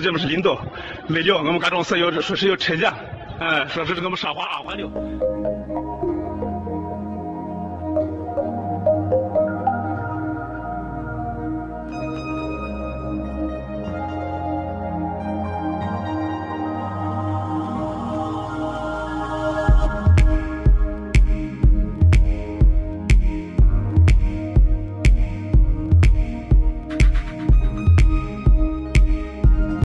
这不是领导来了我们干这种事要说是要拆家说是我们上访阿华了